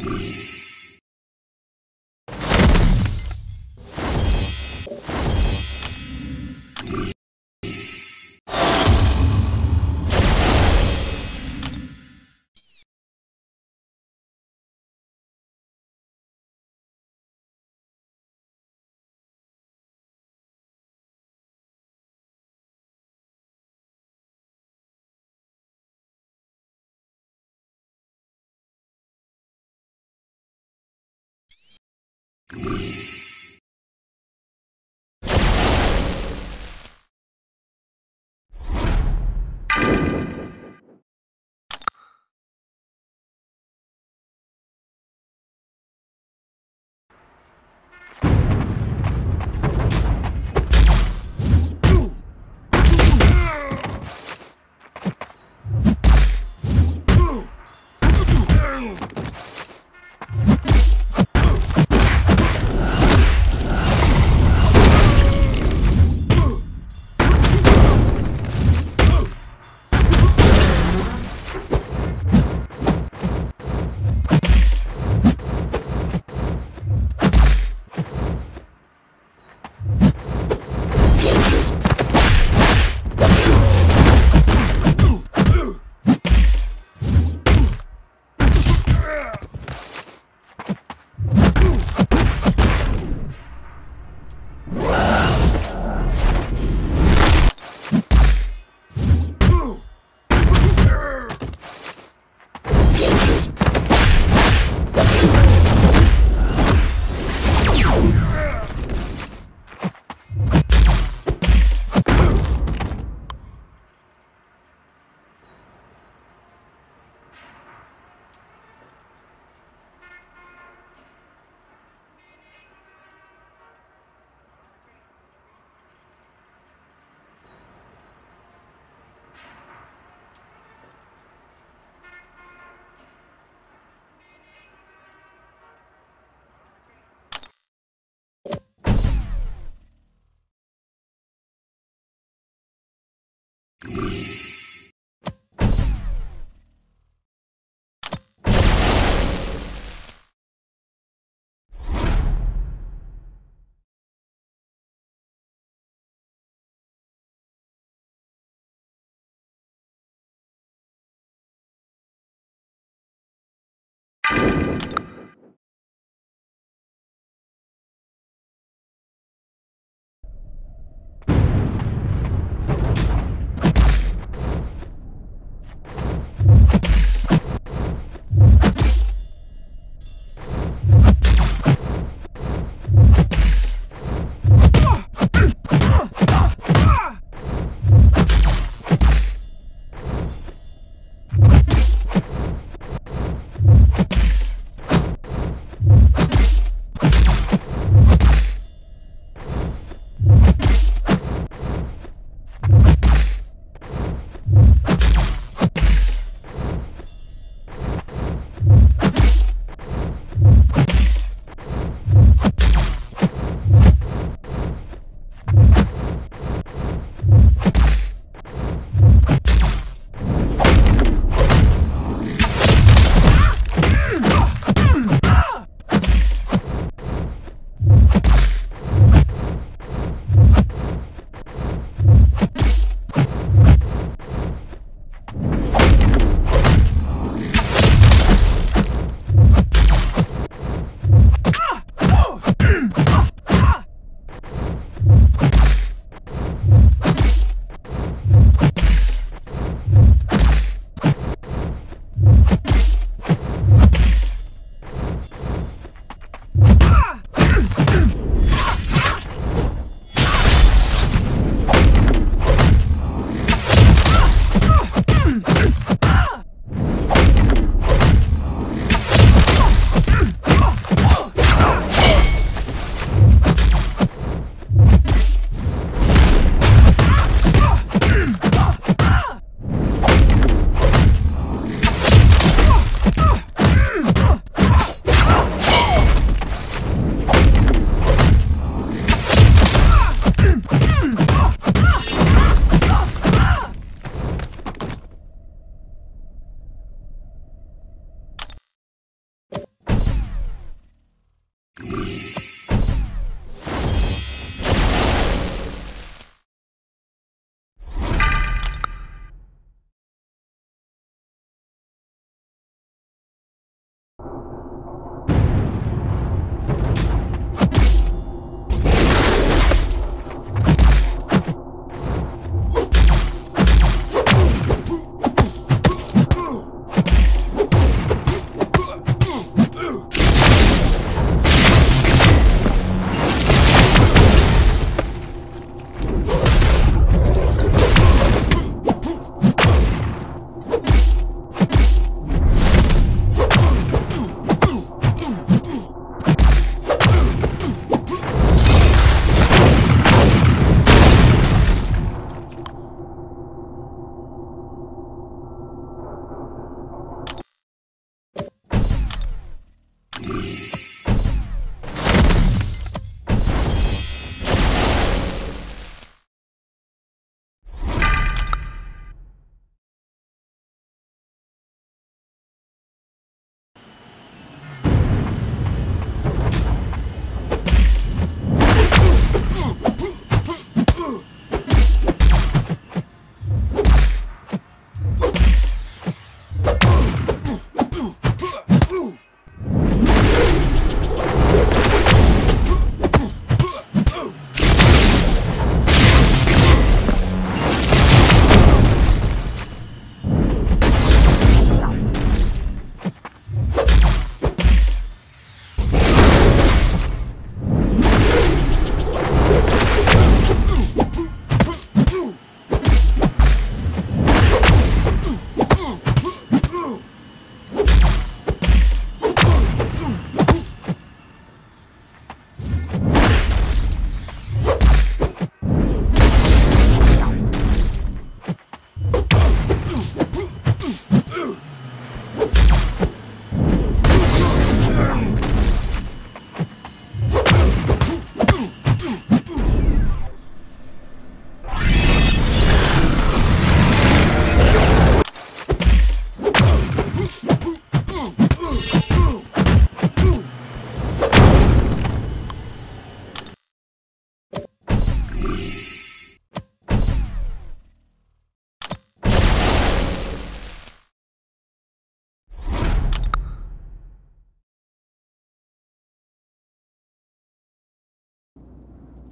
Three. Breathe.